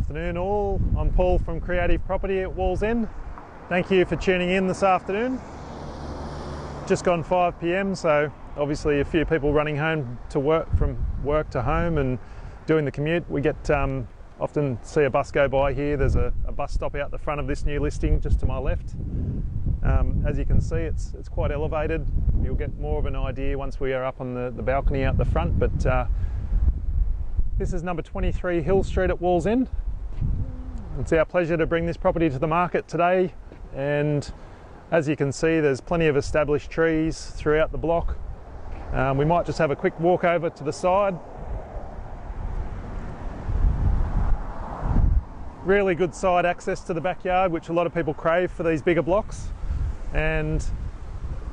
Afternoon, all. I'm Paul from Creative Property at Wallsend. Thank you for tuning in this afternoon. Just gone 5 pm, so obviously a few people running home to work from work to home and doing the commute. We get um, often see a bus go by here. There's a, a, bus stop out the front of this new listing just to my left. Um, as you can see, it's it's quite elevated. You'll get more of an idea once we are up on the, the balcony out the front, but. Uh, this is number 23 Hill Street at Wallsend. It's our pleasure to bring this property to the market today and as you can see there's plenty of established trees throughout the block. Um, we might just have a quick walk over to the side. Really good side access to the backyard which a lot of people crave for these bigger blocks and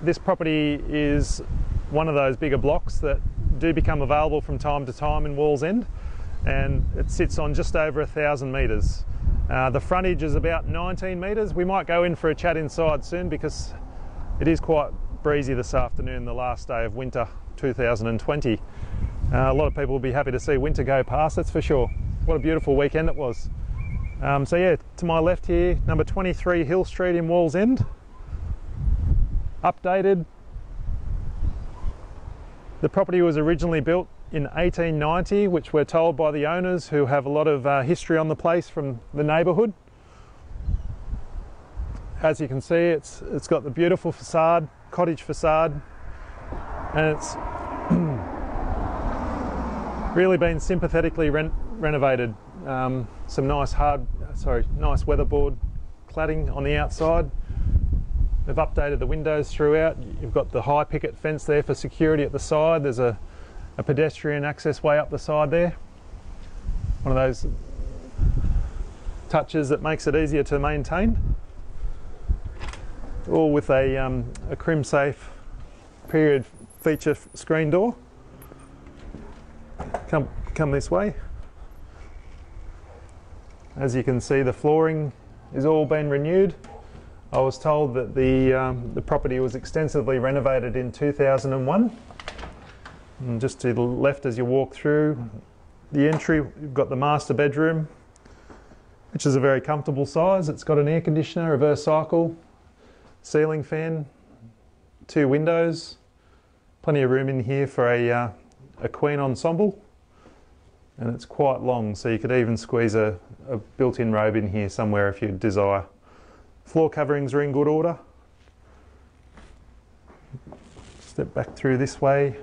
this property is one of those bigger blocks that do become available from time to time in Wallsend and it sits on just over a thousand metres. Uh, the frontage is about 19 metres. We might go in for a chat inside soon because it is quite breezy this afternoon, the last day of winter 2020. Uh, a lot of people will be happy to see winter go past, that's for sure. What a beautiful weekend it was. Um, so yeah, to my left here, number 23 Hill Street in Wallsend. Updated, the property was originally built in 1890, which we're told by the owners who have a lot of uh, history on the place from the neighbourhood. As you can see, it's, it's got the beautiful facade, cottage facade, and it's really been sympathetically renovated. Um, some nice hard, sorry, nice weatherboard cladding on the outside. They've updated the windows throughout. You've got the high picket fence there for security at the side. There's a, a pedestrian access way up the side there. One of those touches that makes it easier to maintain. All with a, um, a Crimsafe period feature screen door. Come, come this way. As you can see, the flooring is all been renewed. I was told that the, um, the property was extensively renovated in 2001. And just to the left as you walk through the entry, you've got the master bedroom, which is a very comfortable size. It's got an air conditioner, reverse cycle, ceiling fan, two windows, plenty of room in here for a, uh, a queen ensemble. And it's quite long, so you could even squeeze a, a built-in robe in here somewhere if you desire. Floor coverings are in good order. Step back through this way.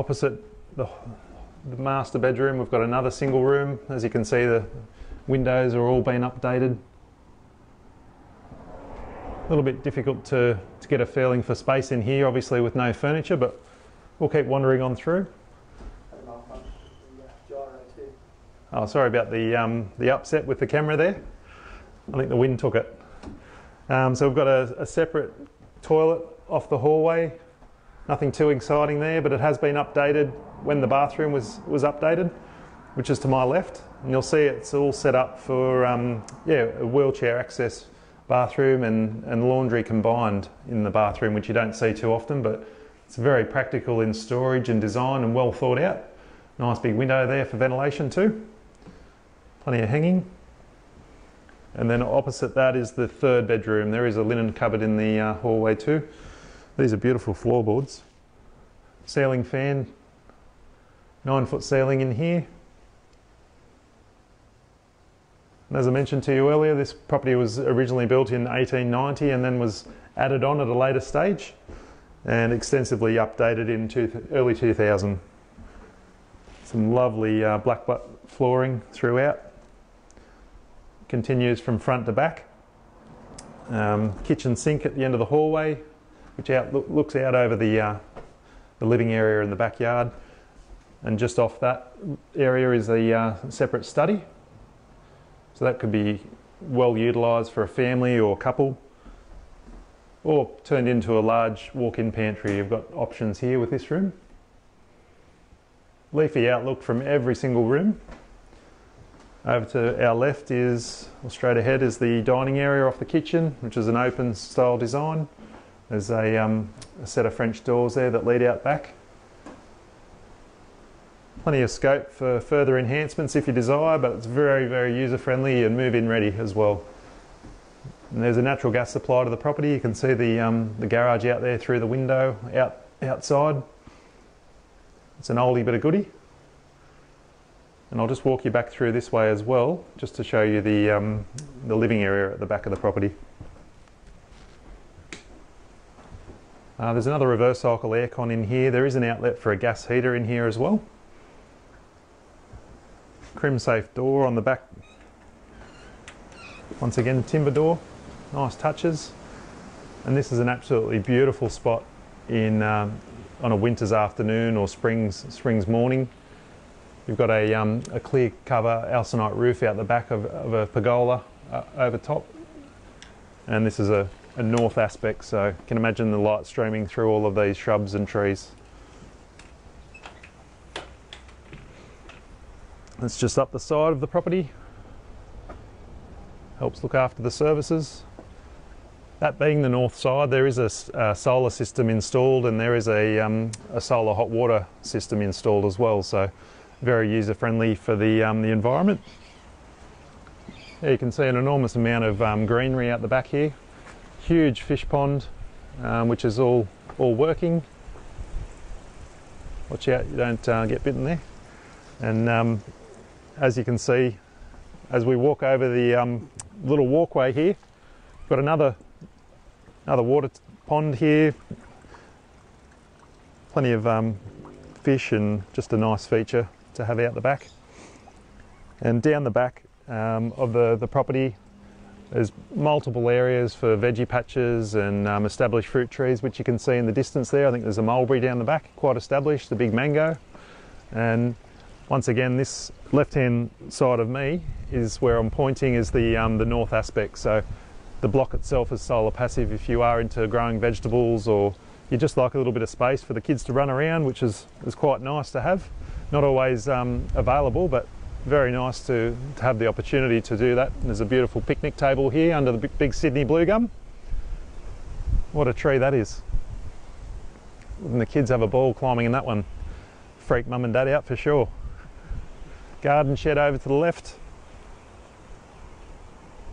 Opposite the, the master bedroom, we've got another single room. As you can see, the windows are all been updated. A little bit difficult to, to get a feeling for space in here, obviously with no furniture, but we'll keep wandering on through. Oh, sorry about the, um, the upset with the camera there. I think the wind took it. Um, so we've got a, a, separate toilet off the hallway. Nothing too exciting there, but it has been updated when the bathroom was, was updated, which is to my left. And you'll see it's all set up for um, yeah, a wheelchair access bathroom and, and laundry combined in the bathroom, which you don't see too often, but it's very practical in storage and design and well thought out. Nice big window there for ventilation too plenty of hanging. And then opposite that is the third bedroom. There is a linen cupboard in the uh, hallway too. These are beautiful floorboards. Ceiling fan, nine foot ceiling in here. And as I mentioned to you earlier, this property was originally built in 1890 and then was added on at a later stage and extensively updated in two, early 2000. Some lovely uh, black flooring throughout continues from front to back. Um, kitchen sink at the end of the hallway, which out, look, looks out over the, uh, the living area in the backyard. And just off that area is a uh, separate study. So that could be well utilised for a family or couple or turned into a large walk-in pantry. You've got options here with this room. Leafy outlook from every single room. Over to our left is, or straight ahead, is the dining area off the kitchen, which is an open style design. There's a, um, a set of French doors there that lead out back. Plenty of scope for further enhancements if you desire, but it's very, very user friendly and move in ready as well. And there's a natural gas supply to the property. You can see the, um, the garage out there through the window out outside. It's an oldie but a goodie. And I'll just walk you back through this way as well, just to show you the, um, the living area at the back of the property. Uh, there's another reverse cycle aircon in here. There is an outlet for a gas heater in here as well. Crimsafe door on the back. Once again, timber door, nice touches. And this is an absolutely beautiful spot in um, on a winter's afternoon or spring's spring's morning. You've got a, um, a clear cover alsynite roof out the back of, of a pergola uh, over top. And this is a a north aspect, so you can imagine the light streaming through all of these shrubs and trees. It's just up the side of the property. Helps look after the services. That being the north side, there is a, a solar system installed and there is a, um, a, solar hot water system installed as well, so very user friendly for the, um, the environment. you can see an enormous amount of um, greenery out the back here huge fish pond, um, which is all, all working. Watch out you don't uh, get bitten there. And um, as you can see, as we walk over the um, little walkway here, got another, another water pond here. Plenty of um, fish and just a nice feature to have out the back. And down the back um, of the, the property there's multiple areas for veggie patches and um, established fruit trees, which you can see in the distance there. I think there's a mulberry down the back, quite established, the big mango. And once again, this left-hand side of me is where I'm pointing is the, um, the north aspect. So the block itself is solar passive if you are into growing vegetables or you just like a little bit of space for the kids to run around, which is, is quite nice to have. Not always um, available, but very nice to, to have the opportunity to do that. There's a beautiful picnic table here under the big Sydney blue gum. What a tree that is. And the kids have a ball climbing in that one. Freak mum and dad out for sure. Garden shed over to the left.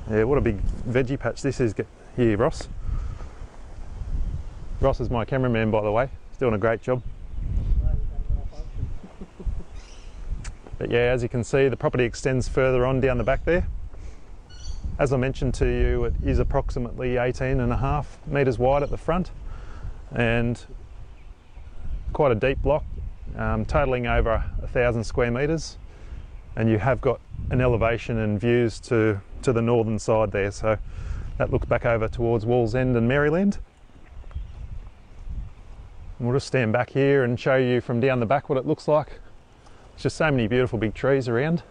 Yeah, what a big veggie patch this is here, Ross. Ross is my cameraman, by the way. He's doing a great job. But yeah, as you can see, the property extends further on down the back there. As I mentioned to you, it is approximately 18 and a half metres wide at the front and quite a deep block, um, totaling over a thousand square metres. And you have got an elevation and views to, to the northern side there. So that looks back over towards Wallsend and Maryland. And we'll just stand back here and show you from down the back what it looks like there's just so many beautiful big trees around.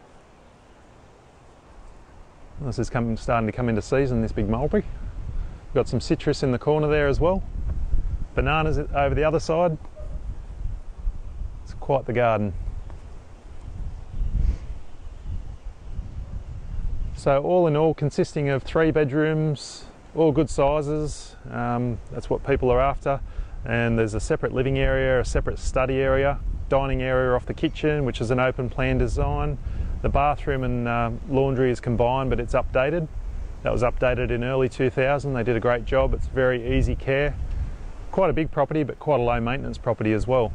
This is coming, starting to come into season, this big mulberry. Got some citrus in the corner there as well. Bananas over the other side. It's quite the garden. So all in all, consisting of three bedrooms, all good sizes. Um, that's what people are after. And there's a separate living area, a separate study area, dining area off the kitchen, which is an open plan design. The bathroom and uh, laundry is combined, but it's updated. That was updated in early 2000. They did a great job. It's very easy care. Quite a big property, but quite a low maintenance property as well.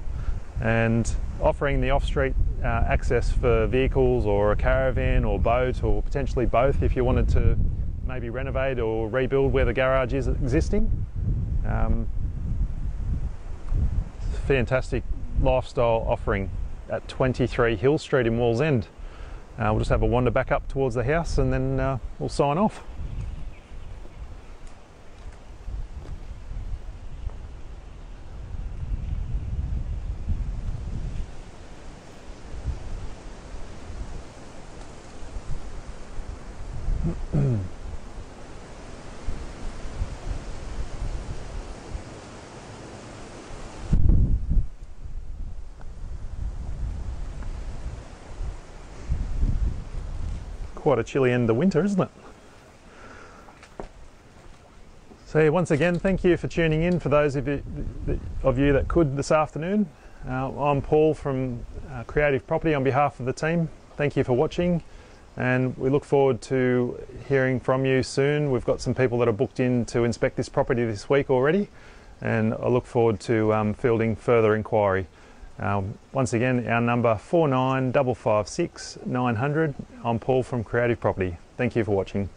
And offering the off-street uh, access for vehicles or a caravan or boat or potentially both if you wanted to maybe renovate or rebuild where the garage is existing. Um, fantastic lifestyle offering at 23 Hill Street in Wallsend. Uh, we'll just have a wander back up towards the house and then uh, we'll sign off. quite a chilly end of winter, isn't it? So once again, thank you for tuning in for those of you, of you that could this afternoon. Uh, I'm Paul from uh, Creative Property on behalf of the team. Thank you for watching and we look forward to hearing from you soon. We've got some people that are booked in to inspect this property this week already and I look forward to um, fielding further inquiry. Um, once again, our number 49556900. I'm Paul from Creative Property. Thank you for watching.